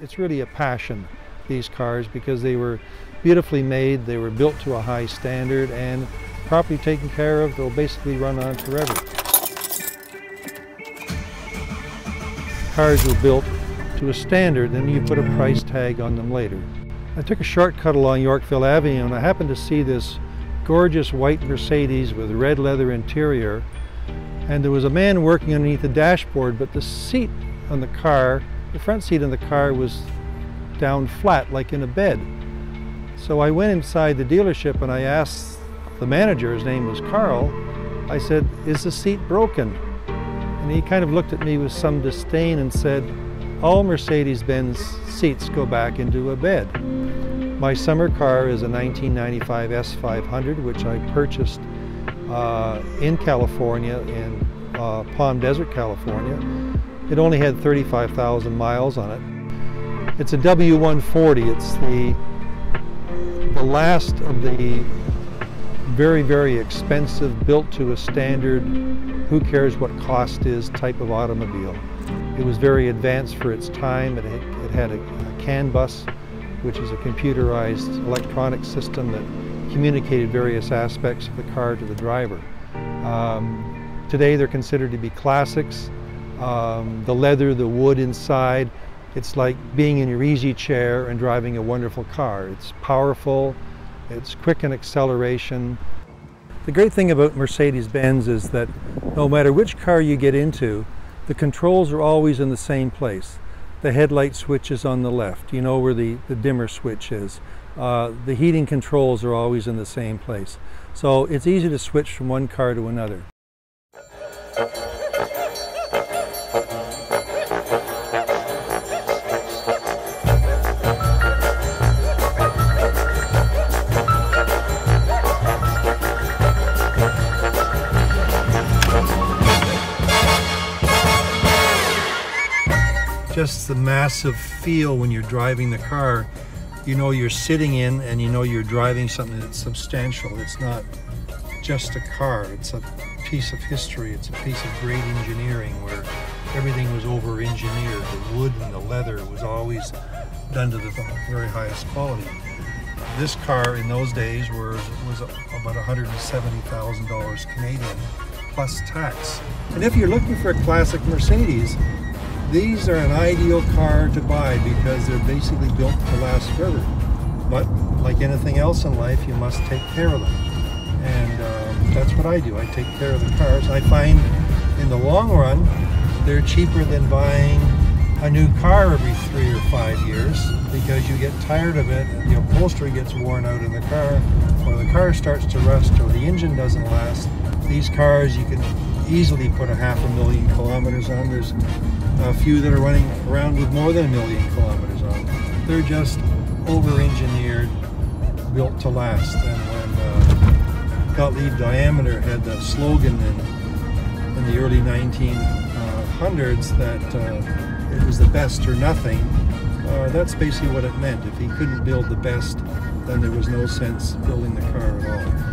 it's really a passion, these cars, because they were beautifully made, they were built to a high standard, and properly taken care of, they'll basically run on forever. Cars were built to a standard, then you put a price tag on them later. I took a shortcut along Yorkville Avenue and I happened to see this gorgeous white Mercedes with red leather interior and there was a man working underneath the dashboard but the seat on the car, the front seat in the car was down flat like in a bed. So I went inside the dealership and I asked the manager, his name was Carl, I said, is the seat broken? And he kind of looked at me with some disdain and said, all Mercedes-Benz seats go back into a bed. My summer car is a 1995 S500, which I purchased uh, in California, in uh, Palm Desert, California. It only had 35,000 miles on it. It's a W140. It's the, the last of the very, very expensive, built to a standard, who cares what cost is type of automobile. It was very advanced for its time. It, it had a, a CAN bus, which is a computerized electronic system that communicated various aspects of the car to the driver. Um, today they're considered to be classics. Um, the leather, the wood inside, it's like being in your easy chair and driving a wonderful car. It's powerful, it's quick in acceleration. The great thing about Mercedes-Benz is that no matter which car you get into, the controls are always in the same place. The headlight switch is on the left. You know where the, the dimmer switch is. Uh, the heating controls are always in the same place. So it's easy to switch from one car to another. Just the massive feel when you're driving the car. You know you're sitting in and you know you're driving something that's substantial. It's not just a car, it's a piece of history, it's a piece of great engineering where everything was over engineered. The wood and the leather was always done to the very highest quality. This car in those days was, was about $170,000 Canadian plus tax. And if you're looking for a classic Mercedes, these are an ideal car to buy because they're basically built to last forever. But like anything else in life, you must take care of them. And uh, that's what I do. I take care of the cars. I find in the long run, they're cheaper than buying a new car every three or five years because you get tired of it, the upholstery gets worn out in the car, or the car starts to rust, or the engine doesn't last. These cars you can easily put a half a million kilometers on. There's a few that are running around with more than a million kilometers on them. They're just over-engineered, built to last. And when uh, Gottlieb Daimler had the slogan in, in the early 1900s that uh, it was the best or nothing, uh, that's basically what it meant. If he couldn't build the best, then there was no sense building the car at all.